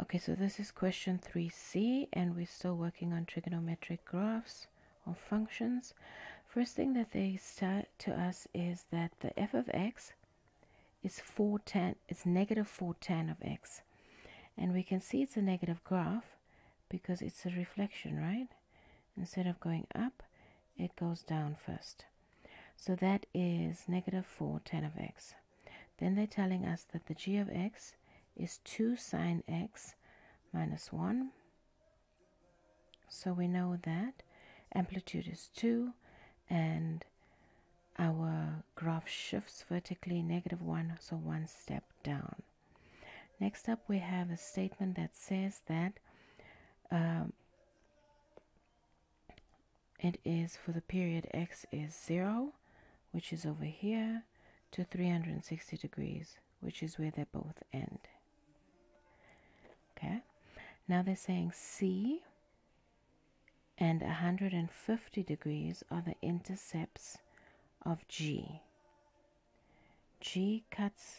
Okay, so this is question 3c, and we're still working on trigonometric graphs or functions. First thing that they start to us is that the f of x is 4 tan, it's negative 4 tan of x. And we can see it's a negative graph because it's a reflection, right? Instead of going up, it goes down first. So that is negative 4 tan of x. Then they're telling us that the g of x is 2 sine x minus 1. So we know that amplitude is 2 and our graph shifts vertically negative 1, so one step down. Next up we have a statement that says that um, it is for the period x is 0, which is over here, to 360 degrees, which is where they both end. Okay, now they're saying C and 150 degrees are the intercepts of G. G cuts,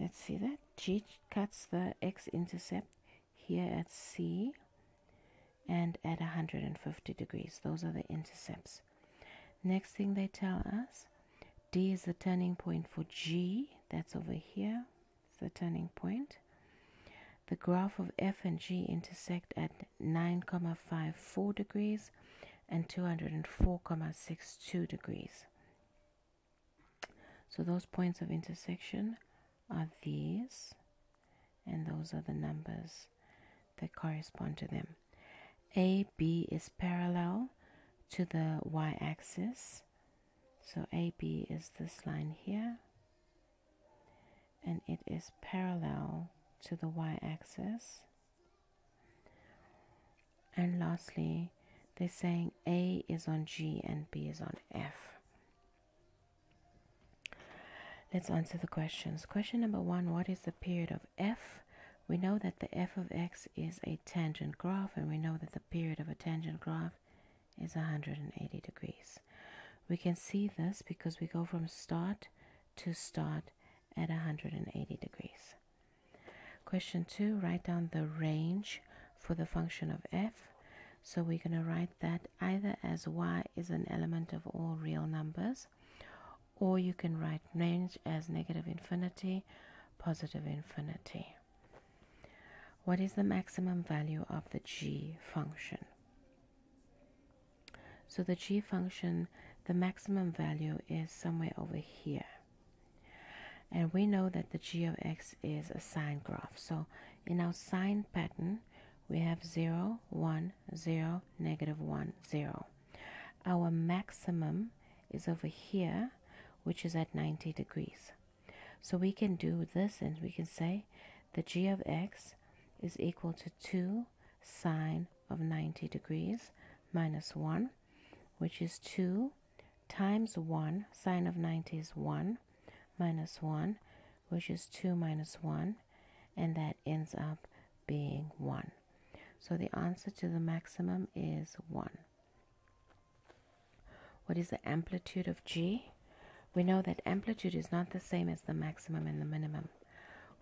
let's see that, G cuts the x-intercept here at C and at 150 degrees. Those are the intercepts. Next thing they tell us, D is the turning point for G, that's over here, it's the turning point. The graph of f and g intersect at 9,54 degrees and 204,62 degrees. So those points of intersection are these, and those are the numbers that correspond to them. AB is parallel to the y-axis. So AB is this line here, and it is parallel to the y-axis. And lastly, they're saying A is on G and B is on F. Let's answer the questions. Question number one, what is the period of F? We know that the f of x is a tangent graph and we know that the period of a tangent graph is 180 degrees. We can see this because we go from start to start at 180 degrees. Question 2, write down the range for the function of f. So we're going to write that either as y is an element of all real numbers, or you can write range as negative infinity, positive infinity. What is the maximum value of the g function? So the g function, the maximum value is somewhere over here. And we know that the g of x is a sine graph. So in our sine pattern, we have 0, 1, 0, negative 1, 0. Our maximum is over here, which is at 90 degrees. So we can do this and we can say the g of x is equal to 2 sine of 90 degrees minus 1, which is 2 times 1. Sine of 90 is 1 minus 1, which is 2 minus 1, and that ends up being 1. So the answer to the maximum is 1. What is the amplitude of G? We know that amplitude is not the same as the maximum and the minimum.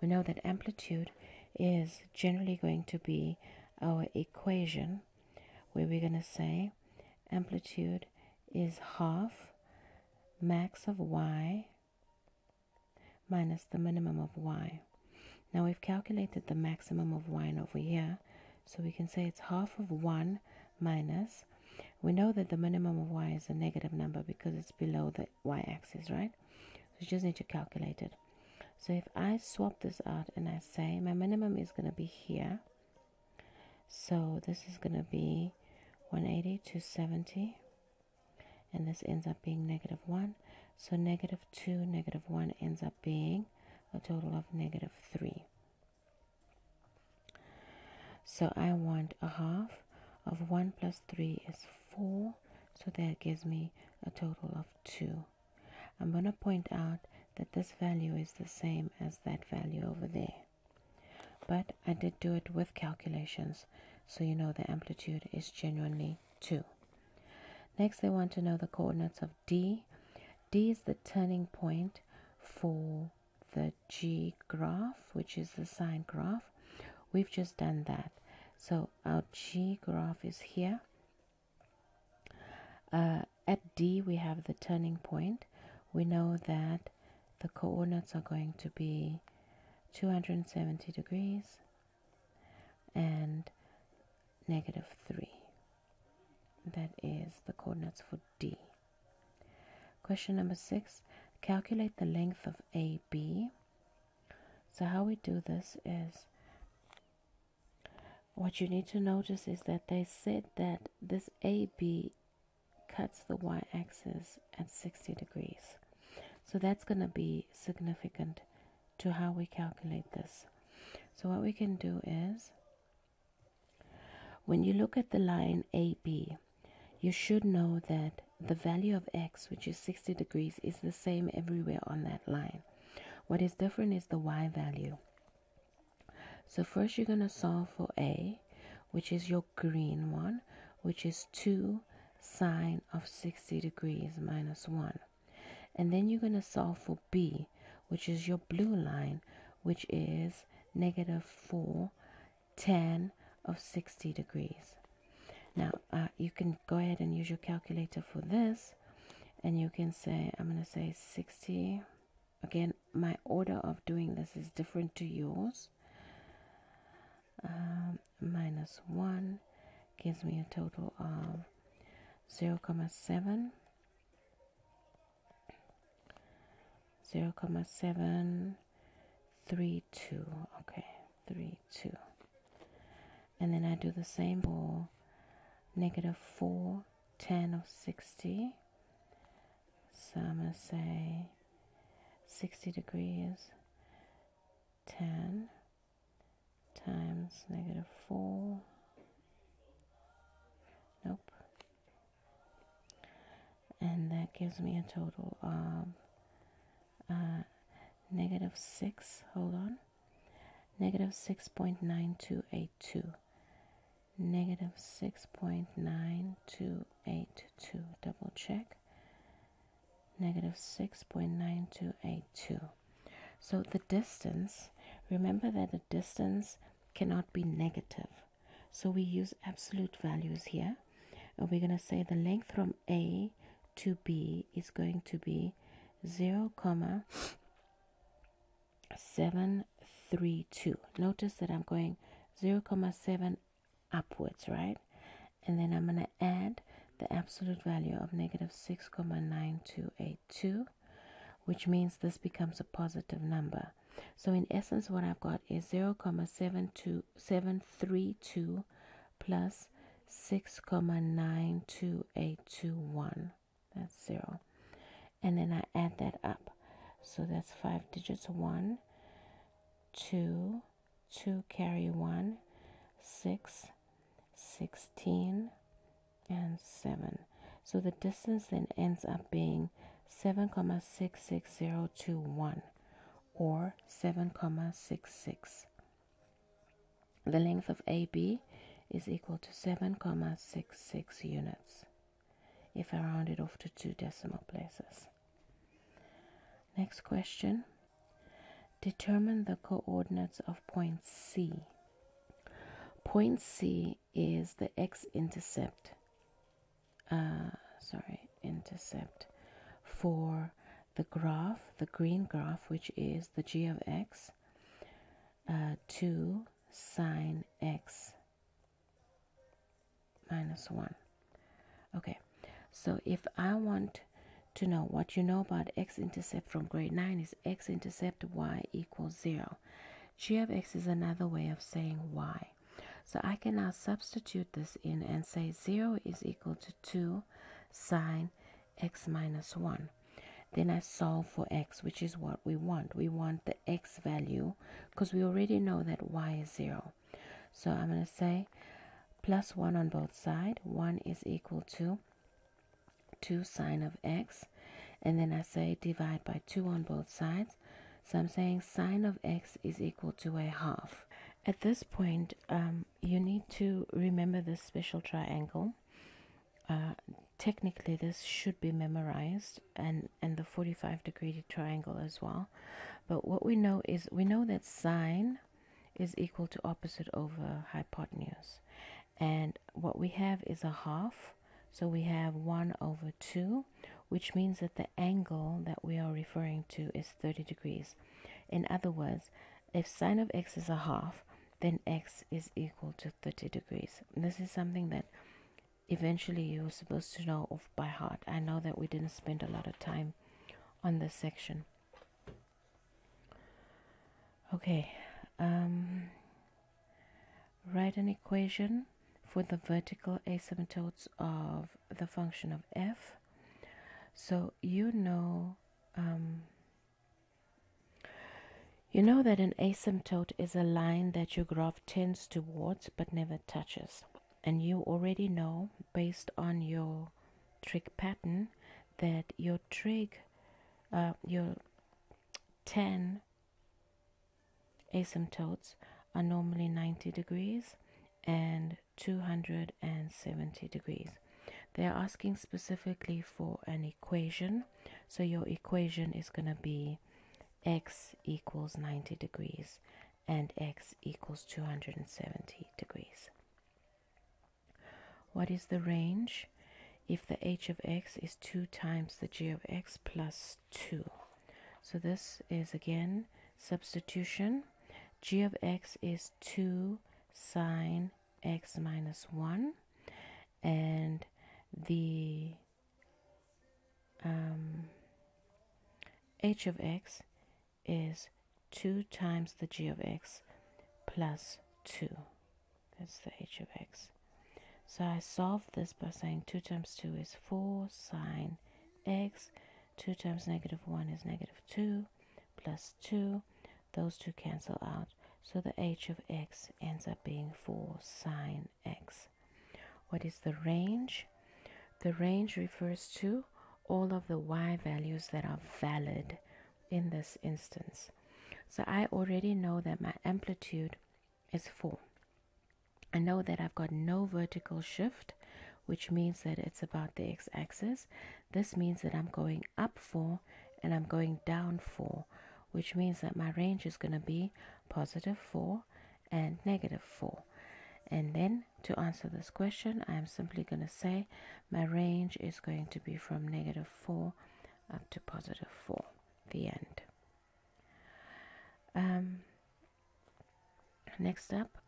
We know that amplitude is generally going to be our equation where we're going to say amplitude is half max of y minus the minimum of y. Now we've calculated the maximum of y over here, so we can say it's half of 1 minus, we know that the minimum of y is a negative number because it's below the y-axis, right? So you just need to calculate it. So if I swap this out and I say my minimum is going to be here, so this is going to be 180 to 70, and this ends up being negative 1. So negative 2, negative 1 ends up being a total of negative 3. So I want a half of 1 plus 3 is 4. So that gives me a total of 2. I'm going to point out that this value is the same as that value over there. But I did do it with calculations. So you know the amplitude is genuinely 2. Next they want to know the coordinates of D D is the turning point for the G graph, which is the sine graph. we've just done that. So our G graph is here. Uh, at D, we have the turning point. We know that the coordinates are going to be 270 degrees and negative 3. That is the coordinates for D. Question number 6. Calculate the length of AB. So how we do this is what you need to notice is that they said that this AB cuts the y-axis at 60 degrees. So that's going to be significant to how we calculate this. So what we can do is when you look at the line AB, you should know that the value of x, which is 60 degrees, is the same everywhere on that line. What is different is the y value. So first you're going to solve for A, which is your green one, which is 2 sine of 60 degrees minus 1. And then you're going to solve for B, which is your blue line, which is negative 4 tan of 60 degrees. Now, uh, you can go ahead and use your calculator for this, and you can say, I'm going to say 60. Again, my order of doing this is different to yours um, minus 1 gives me a total of 0, comma 0, 0, comma 7, 3, 2. Okay, 3, 2. And then I do the same for negative 4, tan of 60. So I'm going to say 60 degrees, tan times negative 4. Nope. And that gives me a total of uh, negative 6. Hold on. Negative 6.9282. Negative 6.9282. Double check. Negative 6.9282. So the distance, remember that the distance cannot be negative. So we use absolute values here. And we're going to say the length from A to B is going to be 0, comma 732. Notice that I'm going 0, comma 7 upwards, right? And then I'm going to add the absolute value of negative 6, comma 9282, which means this becomes a positive number. So in essence, what I've got is 0, 0,732 plus 6, 92821. That's 0. And then I add that up. So that's 5 digits 1, 2, 2 carry 1, 6, 16, and 7. So the distance then ends up being 7,66021 or 7,66. The length of AB is equal to 7,66 units if I round it off to two decimal places. Next question. Determine the coordinates of point C. Point C is the x-intercept, uh, sorry, intercept for the graph, the green graph, which is the g of x, uh, 2 sine x minus 1. Okay, so if I want to know what you know about x-intercept from grade 9 is x-intercept y equals 0. g of x is another way of saying y. So I can now substitute this in and say 0 is equal to 2 sine x minus 1. Then I solve for x, which is what we want. We want the x value because we already know that y is 0. So I'm going to say plus 1 on both sides. 1 is equal to 2 sine of x. And then I say divide by 2 on both sides. So I'm saying sine of x is equal to a half. At this point, um, you need to remember this special triangle. Uh, technically this should be memorized and and the 45 degree triangle as well but what we know is we know that sine is equal to opposite over hypotenuse. And what we have is a half. So we have 1 over 2, which means that the angle that we are referring to is 30 degrees. In other words, if sine of x is a half, then x is equal to 30 degrees. This is something that eventually you're supposed to know off by heart. I know that we didn't spend a lot of time on this section. Okay, um, write an equation for the vertical asymptotes of the function of f. So you know, um, you know that an asymptote is a line that your graph tends towards but never touches. And you already know, based on your trig pattern, that your trig, uh, your tan asymptotes are normally 90 degrees and 270 degrees. They are asking specifically for an equation. So your equation is going to be x equals 90 degrees and x equals 270 degrees. What is the range? If the h of x is 2 times the g of x plus 2. So this is again substitution g of x is 2 sine x minus 1 and the um, h of x is 2 times the g of x plus 2 that's the h of x so I solve this by saying 2 times 2 is 4 sine x 2 times negative 1 is negative 2 plus 2 those two cancel out. So the h of x ends up being 4 sine x. What is the range? The range refers to all of the y values that are valid in this instance. So I already know that my amplitude is 4. I know that I've got no vertical shift, which means that it's about the x-axis. This means that I'm going up 4 and I'm going down 4 which means that my range is going to be positive 4 and negative 4. And then to answer this question, I'm simply going to say my range is going to be from negative 4 up to positive 4, the end. Um, next up,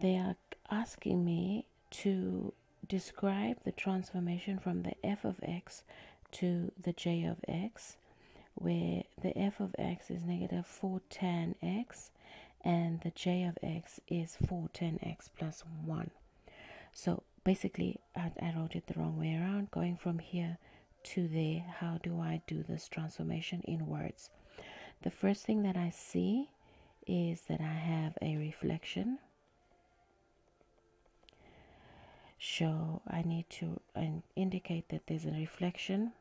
they are asking me to describe the transformation from the f of x to the j of x where the f of x is negative 4 tan x and the j of x is 4 tan x plus 1. So basically, I, I wrote it the wrong way around. Going from here to there, how do I do this transformation in words? The first thing that I see is that I have a reflection. So I need to uh, indicate that there's a reflection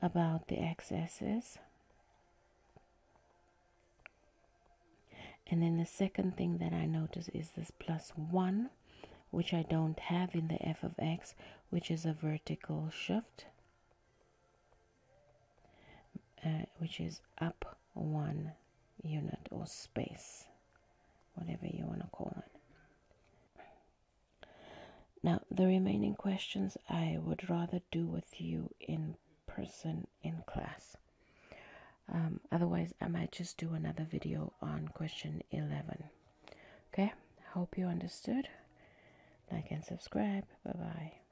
about the x-axis. And then the second thing that I notice is this plus 1, which I don't have in the f of x, which is a vertical shift, uh, which is up one unit or space, whatever you want to call it. Now, the remaining questions I would rather do with you in person in class. Um, otherwise, I might just do another video on question 11. Okay, hope you understood. Like and subscribe. Bye bye.